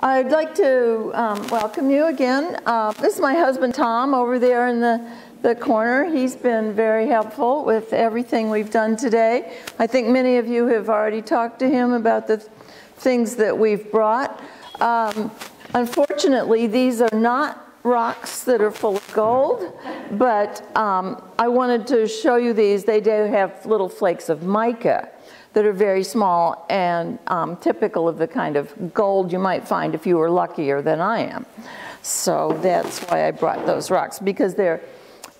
I'd like to um, welcome you again. Uh, this is my husband Tom over there in the, the corner. He's been very helpful with everything we've done today. I think many of you have already talked to him about the things that we've brought. Um, unfortunately, these are not rocks that are full of gold, but um, I wanted to show you these. They do have little flakes of mica that are very small and um, typical of the kind of gold you might find if you were luckier than I am. So that's why I brought those rocks because they're,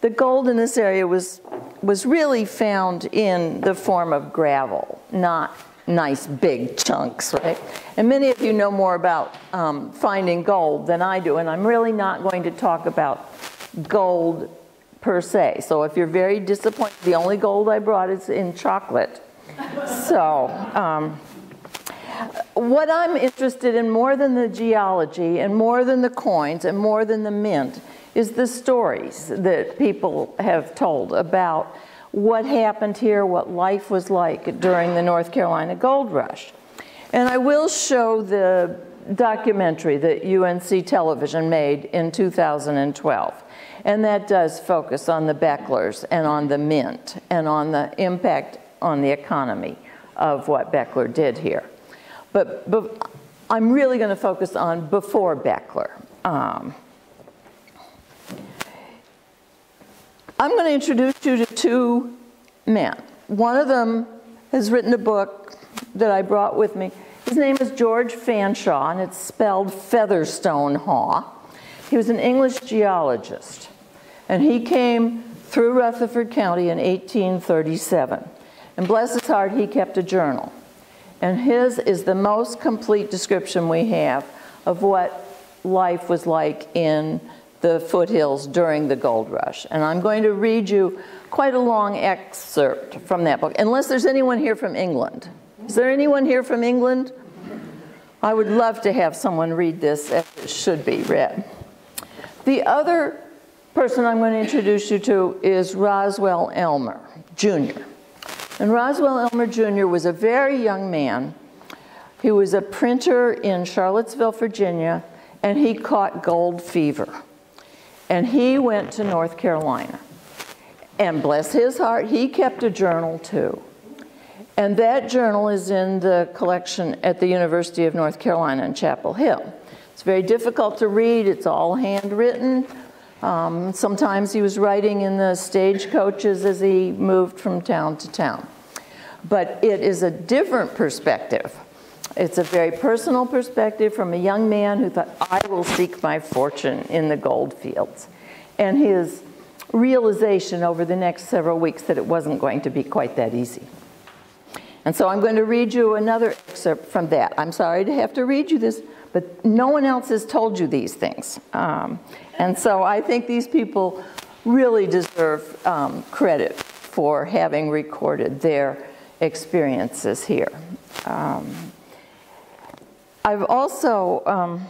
the gold in this area was, was really found in the form of gravel, not nice big chunks, right? And many of you know more about um, finding gold than I do, and I'm really not going to talk about gold per se. So if you're very disappointed, the only gold I brought is in chocolate. So, um, what I'm interested in more than the geology and more than the coins and more than the mint is the stories that people have told about what happened here, what life was like during the North Carolina Gold Rush. And I will show the documentary that UNC Television made in 2012. And that does focus on the Bechtlers and on the mint and on the impact on the economy of what Bechtler did here. But, but I'm really going to focus on before Bechtler. Um, I'm going to introduce you to two men. One of them has written a book that I brought with me. His name is George Fanshawe, and it's spelled Featherstonhaugh. He was an English geologist, and he came through Rutherford County in 1837. And bless his heart, he kept a journal. And his is the most complete description we have of what life was like in the foothills during the gold rush. And I'm going to read you quite a long excerpt from that book, unless there's anyone here from England. Is there anyone here from England? I would love to have someone read this as it should be read. The other person I'm going to introduce you to is Roswell Elmer, Jr. And Roswell Elmer Jr. was a very young man. He was a printer in Charlottesville, Virginia, and he caught gold fever. And he went to North Carolina. And bless his heart, he kept a journal too. And that journal is in the collection at the University of North Carolina in Chapel Hill. It's very difficult to read, it's all handwritten. Um, sometimes he was writing in the stagecoaches as he moved from town to town. But it is a different perspective. It's a very personal perspective from a young man who thought, I will seek my fortune in the gold fields. And his realization over the next several weeks that it wasn't going to be quite that easy. And so I'm going to read you another excerpt from that. I'm sorry to have to read you this, but no one else has told you these things. Um, and so I think these people really deserve um, credit for having recorded their experiences here. Um, I've also um,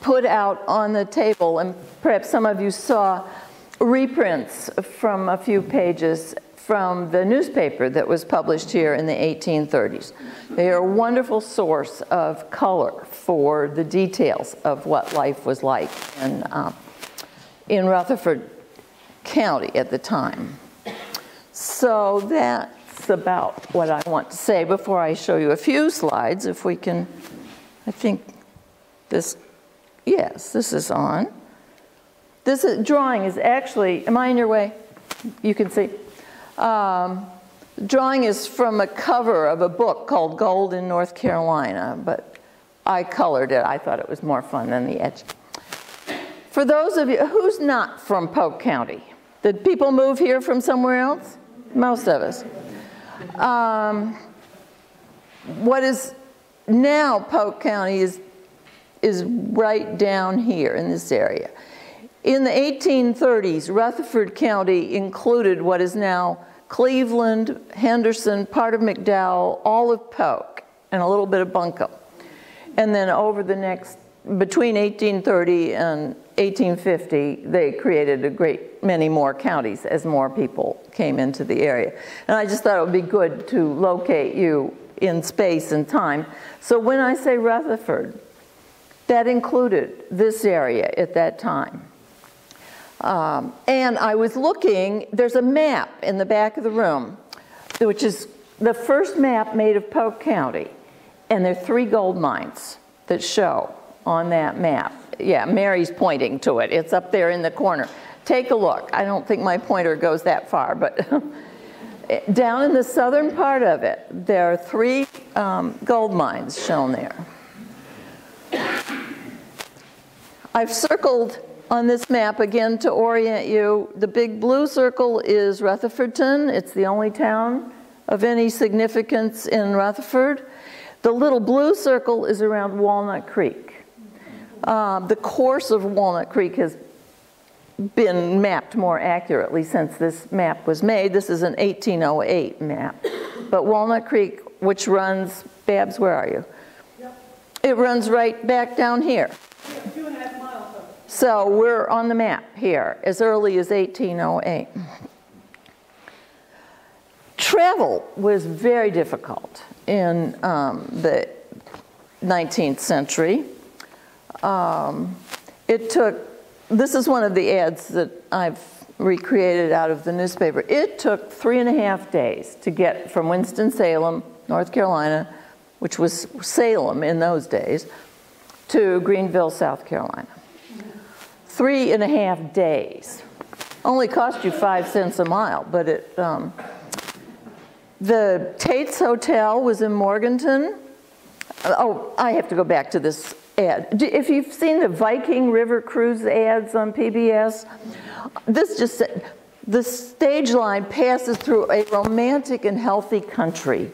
put out on the table, and perhaps some of you saw reprints from a few pages from the newspaper that was published here in the 1830s. They are a wonderful source of color for the details of what life was like in, uh, in Rutherford County at the time. So that's about what I want to say before I show you a few slides, if we can, I think this, yes, this is on. This is, drawing is actually, am I in your way? You can see. Um, drawing is from a cover of a book called Gold in North Carolina, but I colored it. I thought it was more fun than the edge. For those of you, who's not from Polk County? Did people move here from somewhere else? Most of us. Um, what is now Polk County is, is right down here in this area. In the 1830s, Rutherford County included what is now Cleveland, Henderson, part of McDowell, all of Polk, and a little bit of Buncombe. And then over the next, between 1830 and 1850, they created a great many more counties as more people came into the area. And I just thought it would be good to locate you in space and time. So when I say Rutherford, that included this area at that time. Um, and I was looking, there's a map in the back of the room, which is the first map made of Polk County. And there are three gold mines that show on that map. Yeah, Mary's pointing to it. It's up there in the corner. Take a look. I don't think my pointer goes that far, but down in the southern part of it, there are three um, gold mines shown there. I've circled on this map again to orient you. The big blue circle is Rutherfordton. It's the only town of any significance in Rutherford. The little blue circle is around Walnut Creek. Uh, the course of Walnut Creek has been mapped more accurately since this map was made. This is an 1808 map. But Walnut Creek, which runs, Babs, where are you? Yep. It runs right back down here. Yeah, two and a half miles So we're on the map here as early as 1808. Travel was very difficult in um, the 19th century. Um, it took, this is one of the ads that I've recreated out of the newspaper. It took three and a half days to get from Winston-Salem, North Carolina, which was Salem in those days, to Greenville, South Carolina. Three and a half days. Only cost you five cents a mile, but it, um, the Tate's Hotel was in Morganton. Oh, I have to go back to this ad. If you've seen the Viking River Cruise ads on PBS, this just said, the stage line passes through a romantic and healthy country,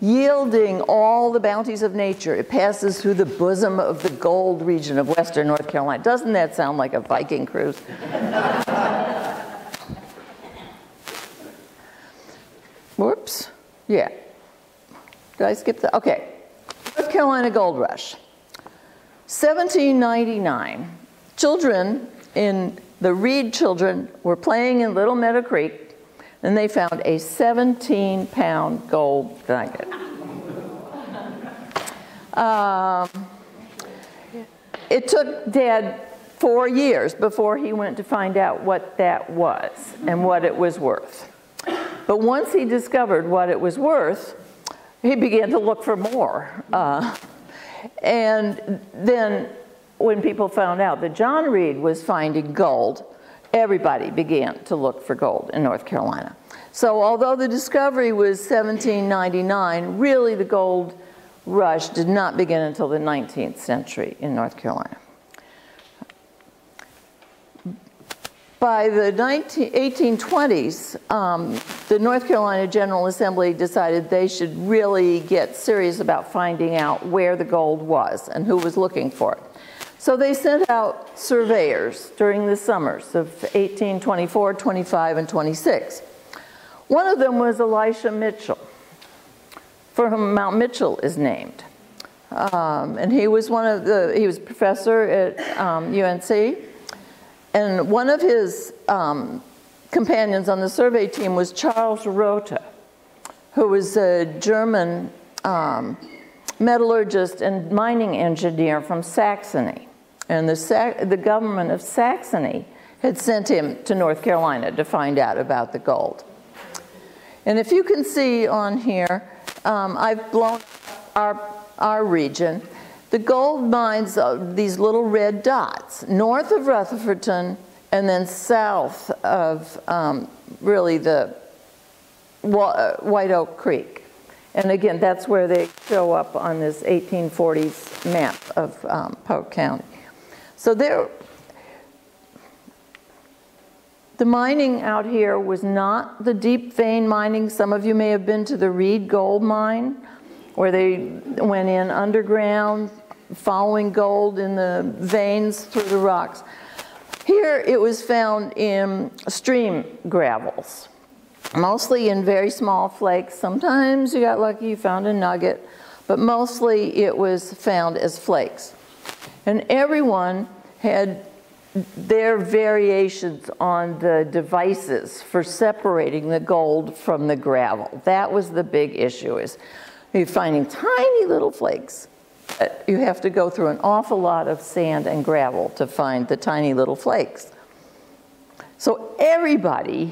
yielding all the bounties of nature. It passes through the bosom of the gold region of western North Carolina. Doesn't that sound like a Viking cruise? Whoops. Yeah. Did I skip that? Okay. North Carolina Gold Rush. 1799. Children in the Reed children were playing in Little Meadow Creek and they found a 17 pound gold nugget. Um, it took Dad four years before he went to find out what that was and what it was worth. But once he discovered what it was worth, he began to look for more. Uh, and then when people found out that John Reed was finding gold, everybody began to look for gold in North Carolina. So although the discovery was 1799, really the gold rush did not begin until the 19th century in North Carolina. By the 19, 1820s, um, the North Carolina General Assembly decided they should really get serious about finding out where the gold was and who was looking for it. So they sent out surveyors during the summers of 1824, 25, and 26. One of them was Elisha Mitchell, for whom Mount Mitchell is named. Um, and he was one of the, he was professor at um, UNC, and one of his um, companions on the survey team was Charles Rothe, who was a German um, metallurgist and mining engineer from Saxony. And the, the government of Saxony had sent him to North Carolina to find out about the gold. And if you can see on here, um, I've blown our, our region. The gold mines are these little red dots, north of Rutherfordton and then south of um, really the uh, White Oak Creek. And again, that's where they show up on this 1840s map of um, Polk County. So there, the mining out here was not the deep vein mining. Some of you may have been to the Reed Gold Mine where they went in underground, following gold in the veins through the rocks. Here it was found in stream gravels, mostly in very small flakes. Sometimes you got lucky, you found a nugget, but mostly it was found as flakes. And everyone had their variations on the devices for separating the gold from the gravel. That was the big issue is you're finding tiny little flakes uh, you have to go through an awful lot of sand and gravel to find the tiny little flakes. So everybody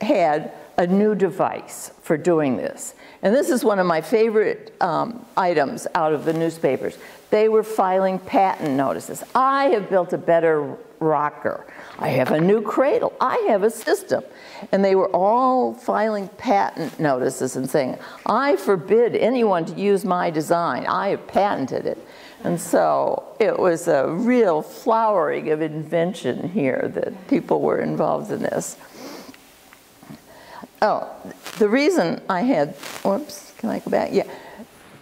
had a new device for doing this. And this is one of my favorite um, items out of the newspapers. They were filing patent notices. I have built a better rocker. I have a new cradle. I have a system. And they were all filing patent notices and saying, I forbid anyone to use my design. I have patented it. And so it was a real flowering of invention here that people were involved in this. Oh, the reason I had, whoops, can I go back? Yeah.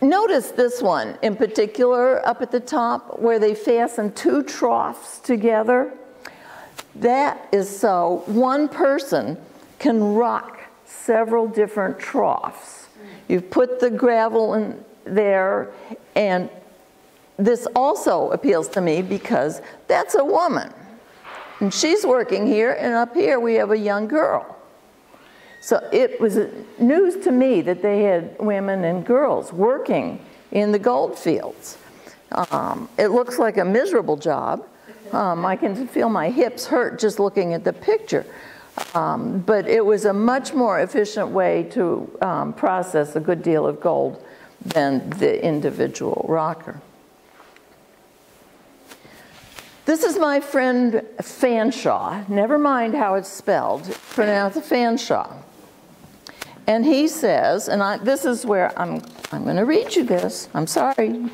Notice this one in particular up at the top where they fasten two troughs together. That is so one person can rock several different troughs. You put the gravel in there, and this also appeals to me because that's a woman. And she's working here, and up here we have a young girl. So it was news to me that they had women and girls working in the gold fields. Um, it looks like a miserable job. Um, I can feel my hips hurt just looking at the picture. Um, but it was a much more efficient way to um, process a good deal of gold than the individual rocker. This is my friend Fanshawe. Never mind how it's spelled, pronounced Fanshawe. And he says, and I, this is where I'm, I'm going to read you this. I'm sorry.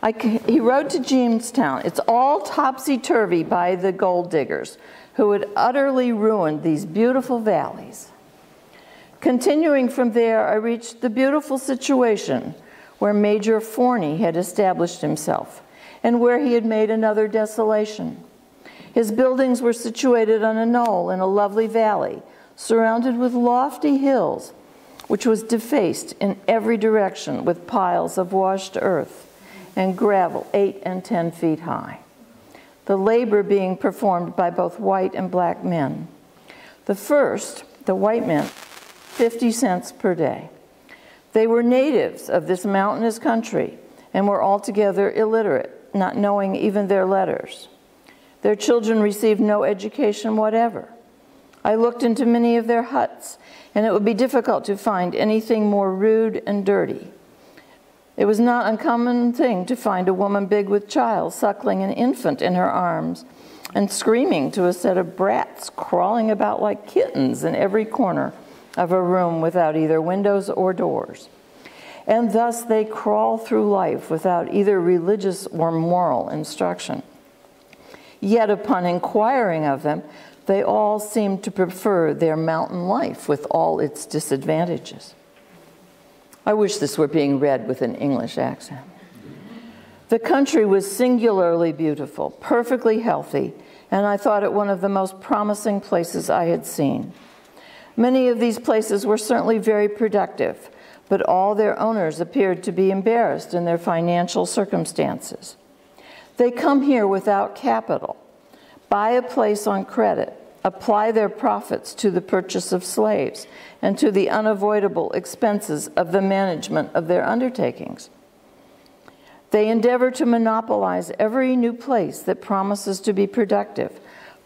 I, he wrote to Jamestown, it's all topsy-turvy by the gold diggers who had utterly ruined these beautiful valleys. Continuing from there, I reached the beautiful situation where Major Forney had established himself and where he had made another desolation. His buildings were situated on a knoll in a lovely valley, surrounded with lofty hills, which was defaced in every direction with piles of washed earth and gravel eight and ten feet high the labor being performed by both white and black men. The first, the white men, 50 cents per day. They were natives of this mountainous country and were altogether illiterate, not knowing even their letters. Their children received no education whatever. I looked into many of their huts, and it would be difficult to find anything more rude and dirty. It was not uncommon thing to find a woman big with child suckling an infant in her arms and screaming to a set of brats crawling about like kittens in every corner of a room without either windows or doors. And thus they crawl through life without either religious or moral instruction. Yet upon inquiring of them, they all seem to prefer their mountain life with all its disadvantages. I wish this were being read with an English accent. The country was singularly beautiful, perfectly healthy, and I thought it one of the most promising places I had seen. Many of these places were certainly very productive, but all their owners appeared to be embarrassed in their financial circumstances. They come here without capital, buy a place on credit, apply their profits to the purchase of slaves and to the unavoidable expenses of the management of their undertakings. They endeavor to monopolize every new place that promises to be productive,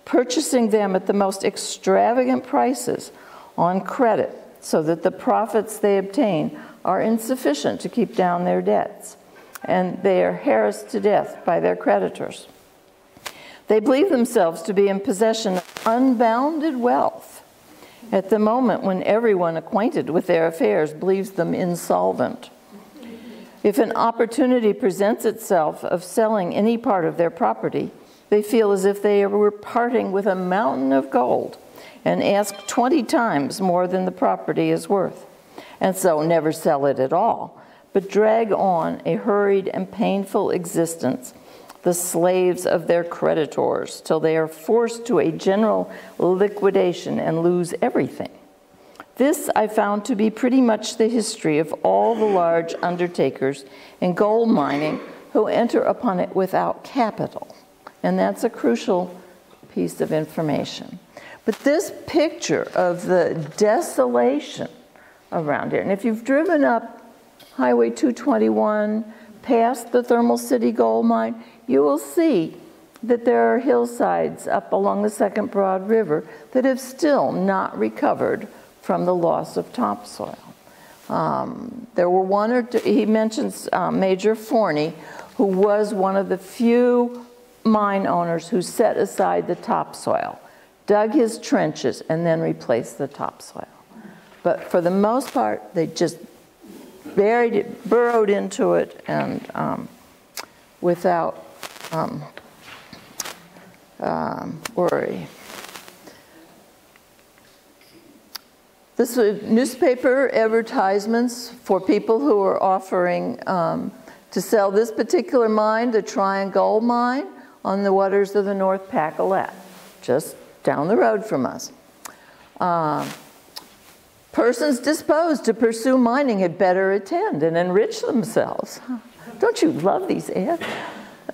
purchasing them at the most extravagant prices on credit so that the profits they obtain are insufficient to keep down their debts, and they are harassed to death by their creditors. They believe themselves to be in possession of unbounded wealth at the moment when everyone acquainted with their affairs believes them insolvent. If an opportunity presents itself of selling any part of their property, they feel as if they were parting with a mountain of gold and ask 20 times more than the property is worth, and so never sell it at all, but drag on a hurried and painful existence the slaves of their creditors till they are forced to a general liquidation and lose everything. This I found to be pretty much the history of all the large undertakers in gold mining who enter upon it without capital. And that's a crucial piece of information. But this picture of the desolation around here, and if you've driven up Highway 221, past the Thermal City gold mine, you will see that there are hillsides up along the Second Broad River that have still not recovered from the loss of topsoil. Um, there were one or two, he mentions uh, Major Forney, who was one of the few mine owners who set aside the topsoil, dug his trenches, and then replaced the topsoil. But for the most part, they just buried burrowed into it, and um, without um, um, worry. This was newspaper advertisements for people who were offering um, to sell this particular mine, the Tryon Gold Mine, on the waters of the North Pacolet, just down the road from us. Uh, persons disposed to pursue mining had better attend and enrich themselves. Don't you love these ads?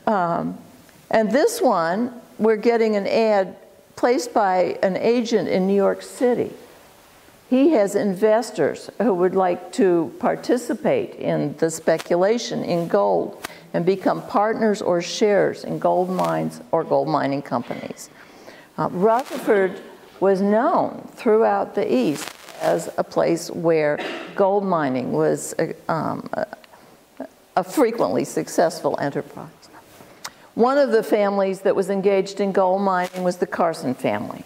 Um, and this one we're getting an ad placed by an agent in New York City. He has investors who would like to participate in the speculation in gold and become partners or shares in gold mines or gold mining companies. Uh, Rutherford was known throughout the East as a place where gold mining was a, um, a, a frequently successful enterprise. One of the families that was engaged in gold mining was the Carson family.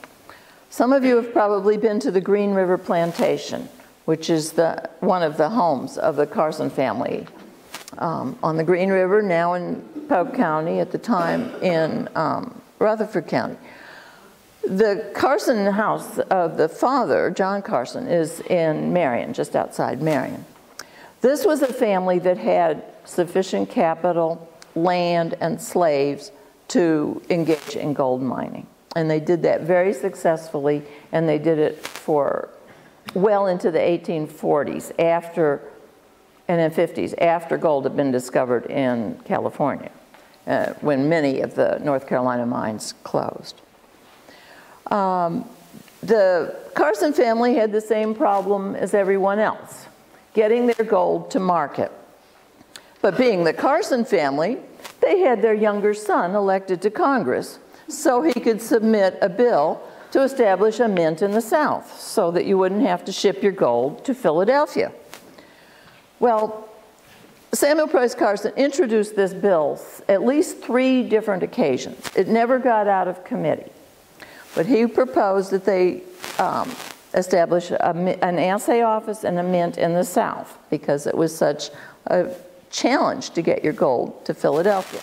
Some of you have probably been to the Green River Plantation, which is the, one of the homes of the Carson family um, on the Green River, now in Polk County, at the time in um, Rutherford County. The Carson house of the father, John Carson, is in Marion, just outside Marion. This was a family that had sufficient capital land, and slaves to engage in gold mining. And they did that very successfully, and they did it for well into the 1840s, after, and then 50s, after gold had been discovered in California, uh, when many of the North Carolina mines closed. Um, the Carson family had the same problem as everyone else, getting their gold to market. But being the Carson family, they had their younger son elected to Congress so he could submit a bill to establish a mint in the South so that you wouldn't have to ship your gold to Philadelphia. Well, Samuel Price Carson introduced this bill at least three different occasions. It never got out of committee. But he proposed that they um, establish a, an assay office and a mint in the South because it was such a challenge to get your gold to Philadelphia.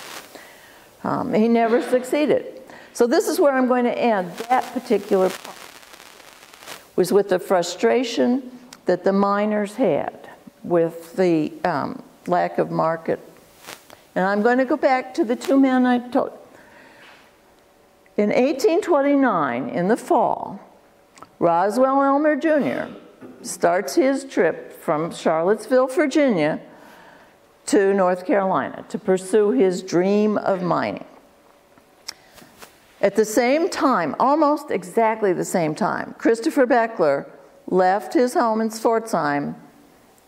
Um, he never succeeded. So this is where I'm going to end. That particular part was with the frustration that the miners had with the um, lack of market. And I'm going to go back to the two men I told. In 1829, in the fall, Roswell Elmer Jr. starts his trip from Charlottesville, Virginia, to North Carolina to pursue his dream of mining. At the same time, almost exactly the same time, Christopher Bechtler left his home in Pforzheim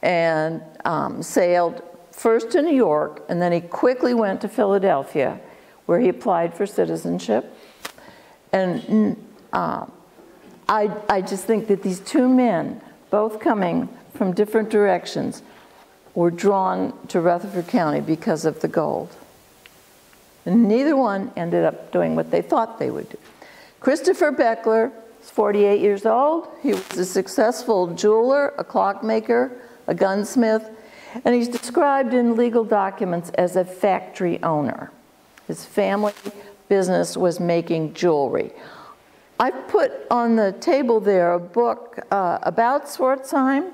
and um, sailed first to New York, and then he quickly went to Philadelphia, where he applied for citizenship. And uh, I, I just think that these two men, both coming from different directions, were drawn to Rutherford County because of the gold. And neither one ended up doing what they thought they would do. Christopher Bechtler is 48 years old. He was a successful jeweler, a clockmaker, a gunsmith, and he's described in legal documents as a factory owner. His family business was making jewelry. I put on the table there a book uh, about Pforzheim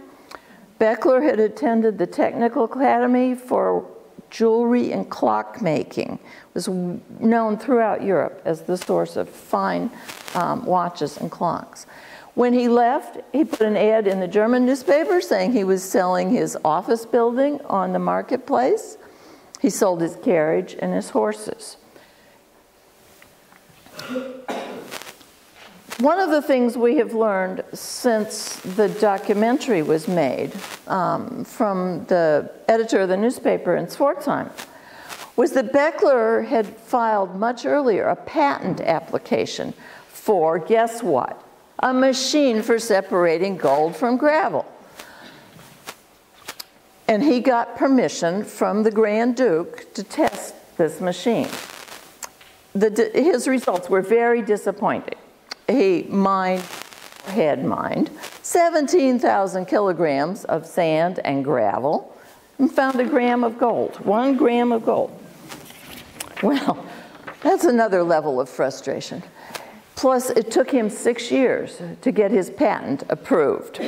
Bechtler had attended the Technical Academy for jewelry and clockmaking. It was known throughout Europe as the source of fine um, watches and clocks. When he left, he put an ad in the German newspaper saying he was selling his office building on the marketplace. He sold his carriage and his horses. One of the things we have learned since the documentary was made um, from the editor of the newspaper in Pforzheim was that Bechtler had filed much earlier a patent application for, guess what? A machine for separating gold from gravel. And he got permission from the Grand Duke to test this machine. The, his results were very disappointing. He mined, had mined, 17,000 kilograms of sand and gravel and found a gram of gold, one gram of gold. Well, that's another level of frustration. Plus, it took him six years to get his patent approved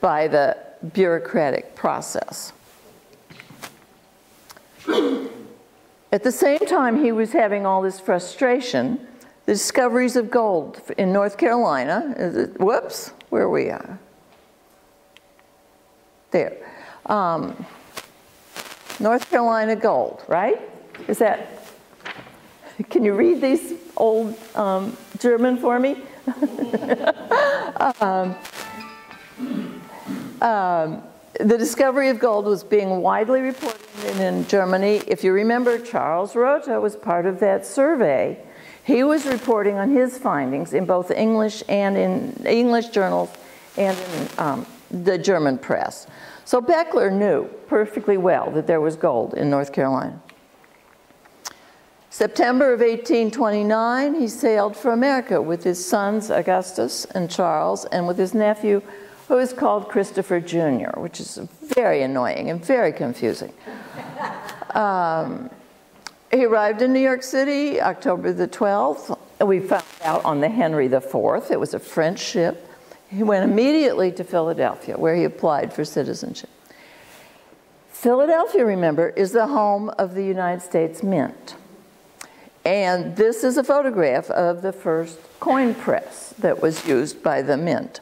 by the bureaucratic process. At the same time he was having all this frustration, the discoveries of gold in North Carolina, it, whoops, where we are. There. Um, North Carolina gold, right? Is that, can you read these old um, German for me? um, um, the discovery of gold was being widely reported in Germany. If you remember, Charles Rothe was part of that survey. He was reporting on his findings in both English and in English journals and in um, the German press. So Bechtler knew perfectly well that there was gold in North Carolina. September of 1829, he sailed for America with his sons Augustus and Charles and with his nephew who is called Christopher Jr., which is very annoying and very confusing. Um, he arrived in New York City October the 12th. We found out on the Henry IV. It was a French ship. He went immediately to Philadelphia, where he applied for citizenship. Philadelphia, remember, is the home of the United States Mint. And this is a photograph of the first coin press that was used by the Mint.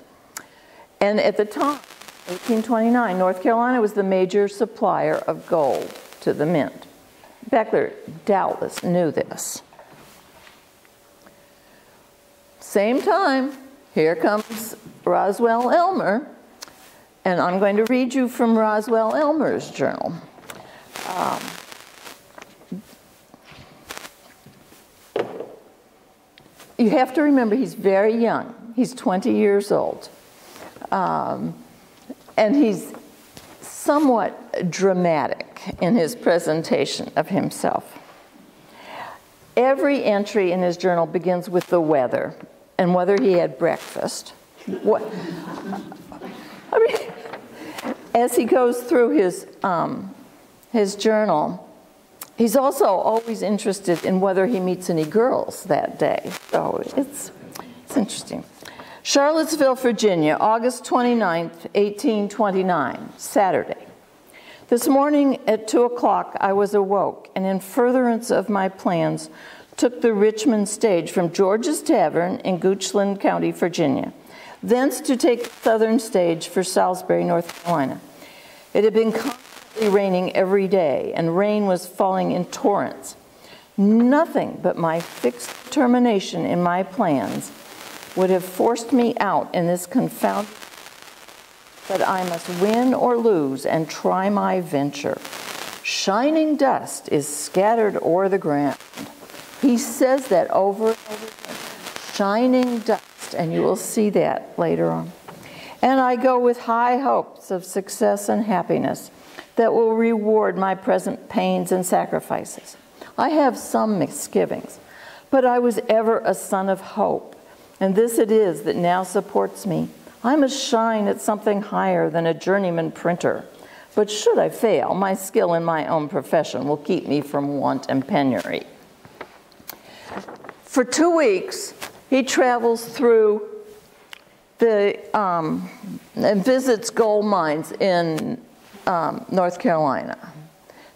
And at the time, 1829, North Carolina was the major supplier of gold to the mint. Bechtler doubtless knew this. Same time, here comes Roswell Elmer, and I'm going to read you from Roswell Elmer's journal. Um, you have to remember he's very young. He's 20 years old. Um, and he's somewhat dramatic in his presentation of himself. Every entry in his journal begins with the weather and whether he had breakfast. What, I mean, as he goes through his, um, his journal, he's also always interested in whether he meets any girls that day. So it's, it's interesting. Charlottesville, Virginia, August 29, 1829, Saturday. This morning at 2 o'clock, I was awoke and, in furtherance of my plans, took the Richmond stage from George's Tavern in Goochland County, Virginia, thence to take the southern stage for Salisbury, North Carolina. It had been constantly raining every day, and rain was falling in torrents. Nothing but my fixed determination in my plans would have forced me out in this confound but I must win or lose and try my venture. Shining dust is scattered o'er the ground. He says that over and over again. Shining dust, and you will see that later on. And I go with high hopes of success and happiness that will reward my present pains and sacrifices. I have some misgivings, but I was ever a son of hope and this it is that now supports me. I must shine at something higher than a journeyman printer. But should I fail, my skill in my own profession will keep me from want and penury. For two weeks, he travels through the um, and visits gold mines in um, North Carolina.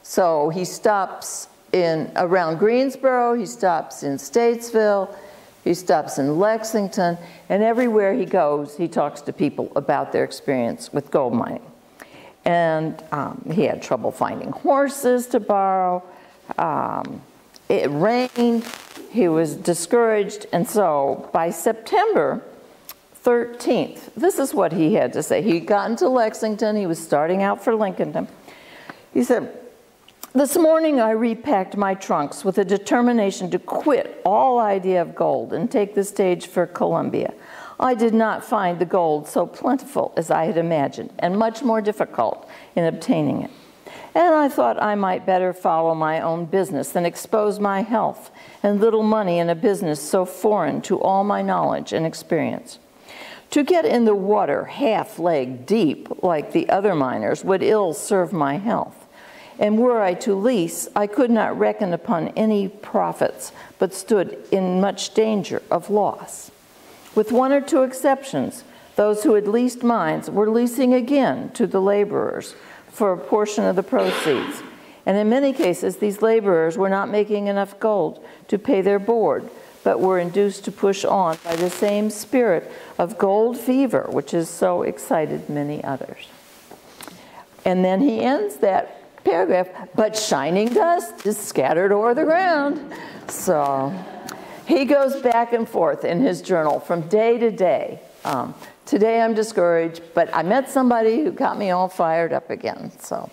So he stops in around Greensboro, he stops in Statesville, he stops in Lexington, and everywhere he goes, he talks to people about their experience with gold mining. And um, he had trouble finding horses to borrow. Um, it rained. He was discouraged. And so by September, 13th. This is what he had to say. He'd gotten to Lexington, he was starting out for Lincoln. He said, This morning I repacked my trunks with a determination to quit all idea of gold and take the stage for Columbia. I did not find the gold so plentiful as I had imagined, and much more difficult in obtaining it. And I thought I might better follow my own business than expose my health and little money in a business so foreign to all my knowledge and experience. To get in the water half leg deep, like the other miners, would ill serve my health. And were I to lease, I could not reckon upon any profits, but stood in much danger of loss. With one or two exceptions, those who had leased mines were leasing again to the laborers for a portion of the proceeds. And in many cases, these laborers were not making enough gold to pay their board, but were induced to push on by the same spirit of gold fever, which has so excited many others. And then he ends that paragraph, but shining dust is scattered o'er the ground. So he goes back and forth in his journal from day to day. Um, Today I'm discouraged, but I met somebody who got me all fired up again. So,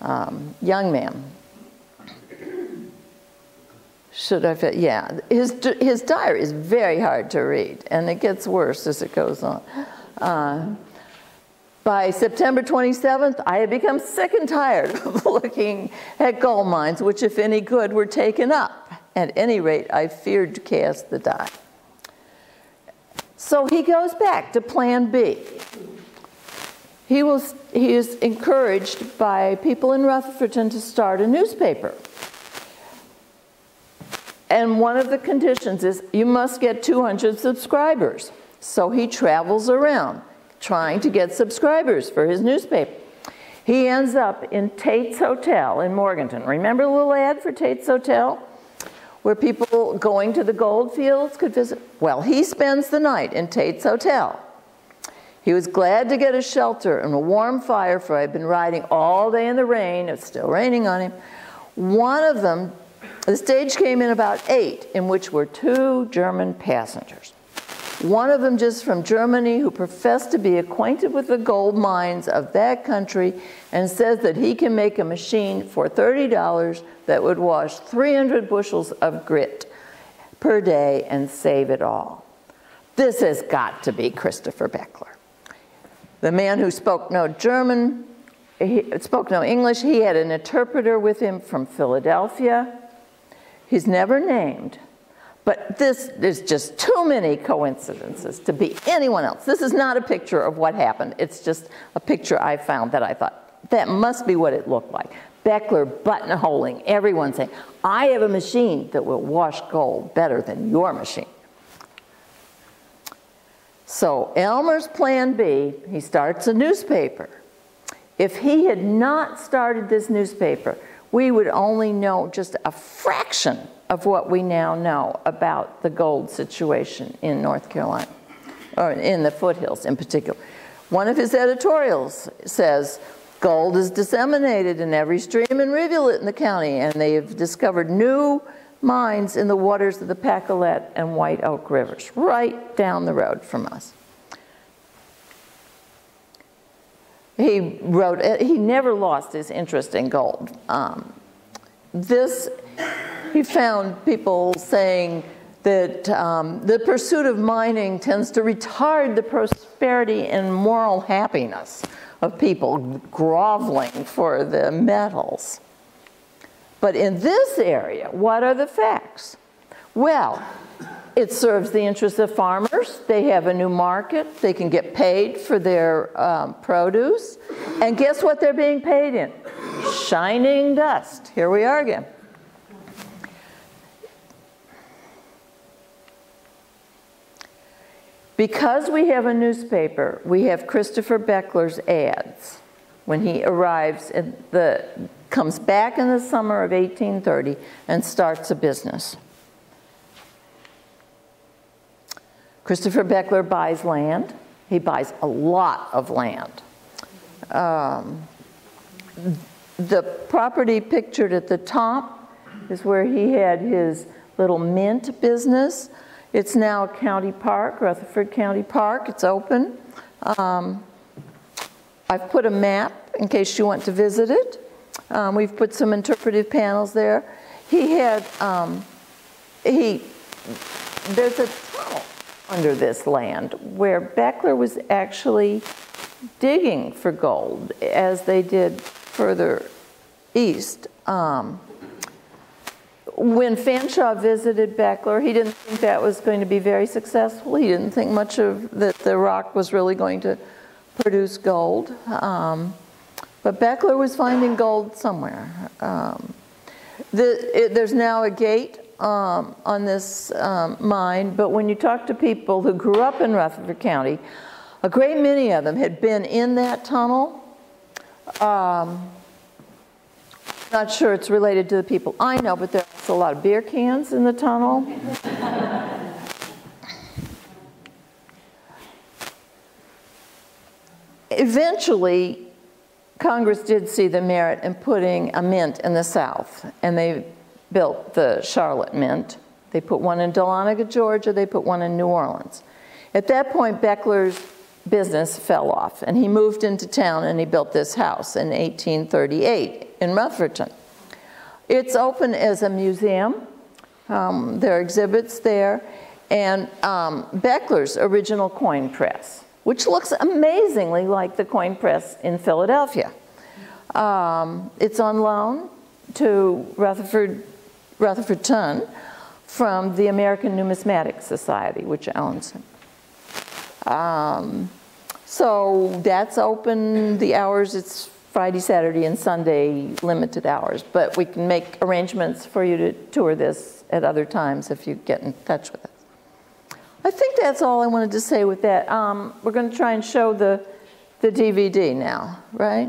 um, young man. Should I fit? Yeah, his, his diary is very hard to read, and it gets worse as it goes on. Uh, by September 27th, I had become sick and tired of looking at gold mines, which, if any good, were taken up. At any rate, I feared to cast the die. So he goes back to plan B. He, was, he is encouraged by people in Rutherfordton to start a newspaper. And one of the conditions is you must get 200 subscribers. So he travels around trying to get subscribers for his newspaper. He ends up in Tate's Hotel in Morganton. Remember the little ad for Tate's Hotel? where people going to the gold fields could visit. Well, he spends the night in Tate's Hotel. He was glad to get a shelter and a warm fire, for I'd been riding all day in the rain. It's still raining on him. One of them, the stage came in about eight, in which were two German passengers. One of them just from Germany who professed to be acquainted with the gold mines of that country and says that he can make a machine for $30 that would wash 300 bushels of grit per day and save it all. This has got to be Christopher Bechtler. The man who spoke no German, he spoke no English, he had an interpreter with him from Philadelphia. He's never named. But this, there's just too many coincidences to be anyone else. This is not a picture of what happened. It's just a picture I found that I thought, that must be what it looked like. Bechtler buttonholing, everyone saying, I have a machine that will wash gold better than your machine. So Elmer's plan B, he starts a newspaper. If he had not started this newspaper, we would only know just a fraction of what we now know about the gold situation in North Carolina, or in the foothills in particular. One of his editorials says, gold is disseminated in every stream and rivulet in the county, and they have discovered new mines in the waters of the Pacolet and White Oak rivers, right down the road from us. He wrote, he never lost his interest in gold. Um, this he found people saying that um, the pursuit of mining tends to retard the prosperity and moral happiness of people groveling for the metals. But in this area, what are the facts? Well, it serves the interests of farmers. They have a new market. They can get paid for their um, produce. And guess what they're being paid in? Shining dust. Here we are again. Because we have a newspaper, we have Christopher Bechtler's ads when he arrives at the comes back in the summer of 1830 and starts a business. Christopher Bechtler buys land. He buys a lot of land. Um, the property pictured at the top is where he had his little mint business. It's now a county park, Rutherford County Park. It's open. Um, I've put a map in case you want to visit it. Um, we've put some interpretive panels there. He had, um, he, there's a tunnel under this land where Bechtler was actually digging for gold as they did further east. Um, when Featherstonhaugh visited Bechtler, he didn't think that was going to be very successful. He didn't think much of that the rock was really going to produce gold. Um, but Bechtler was finding gold somewhere. Um, the, it, there's now a gate um, on this um, mine, but when you talk to people who grew up in Rutherford County, a great many of them had been in that tunnel. Um, not sure it's related to the people I know, but there's a lot of beer cans in the tunnel. Eventually, Congress did see the merit in putting a mint in the South, and they built the Charlotte Mint. They put one in Dahlonega, Georgia. They put one in New Orleans. At that point, Bechtler's business fell off, and he moved into town and he built this house in 1838 in Rutherfordton. It's open as a museum. Um, there are exhibits there, and um, Bechtler's original coin press, which looks amazingly like the coin press in Philadelphia. Um, it's on loan to Rutherford, Rutherfordton from the American Numismatic Society, which owns it. Um, so that's open, the hours, it's Friday, Saturday, and Sunday, limited hours. But we can make arrangements for you to tour this at other times if you get in touch with us. I think that's all I wanted to say with that. Um, we're going to try and show the, the DVD now, right?